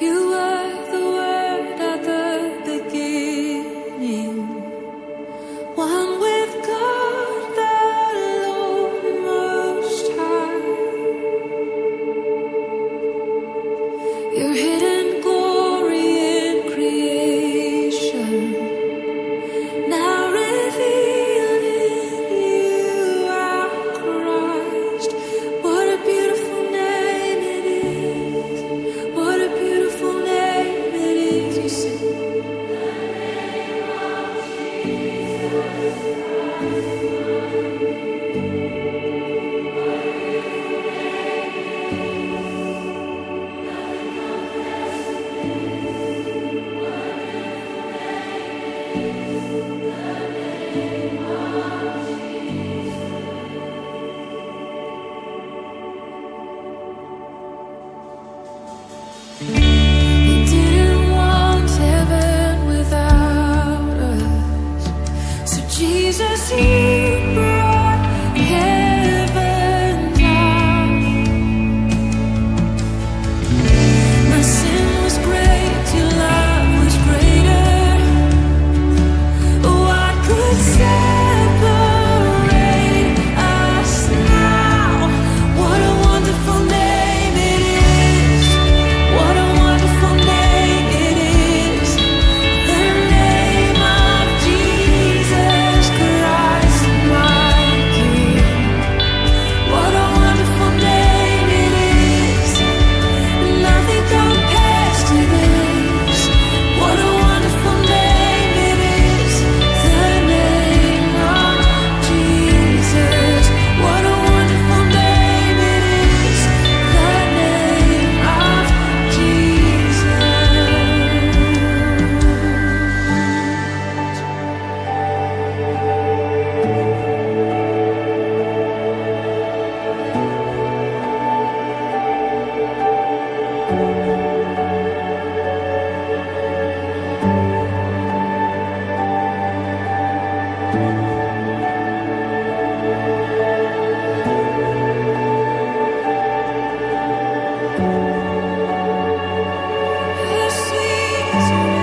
You were Jesus, He. Jesus.